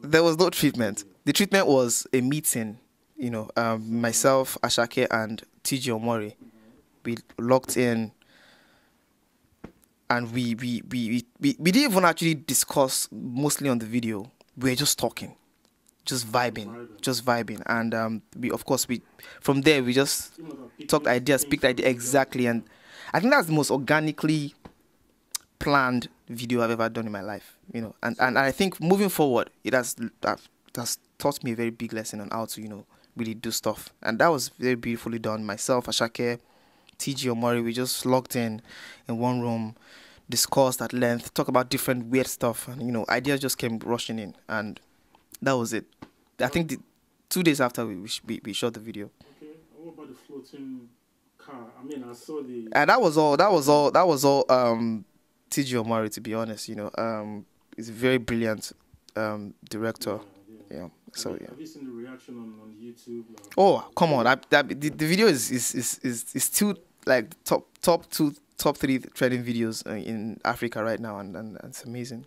There was no treatment. The treatment was a meeting. You know, um, myself, Asake, and TG Omori. We locked in, and we we, we we we we didn't even actually discuss mostly on the video. We were just talking, just vibing, just vibing, and um, we of course we from there we just talked ideas, picked ideas exactly, and I think that's the most organically planned video I've ever done in my life. You know, and, and I think moving forward, it has that taught me a very big lesson on how to you know really do stuff, and that was very beautifully done. Myself, Asake, TG Omori, we just locked in in one room, discussed at length, talk about different weird stuff, and you know ideas just came rushing in, and that was it. I think the, two days after we we, we shot the video. Okay. What about the floating? I mean, I saw the. And that was all. That was all. That was all. Um, TG Omori, to be honest, you know, um, he's a very brilliant um director. Yeah, Yeah. So have, yeah. Have you seen the reaction on, on YouTube? Like, Oh come on! That, that the, the video is is, is is is still like top top two top three trending videos uh, in Africa right now, and, and, and it's amazing.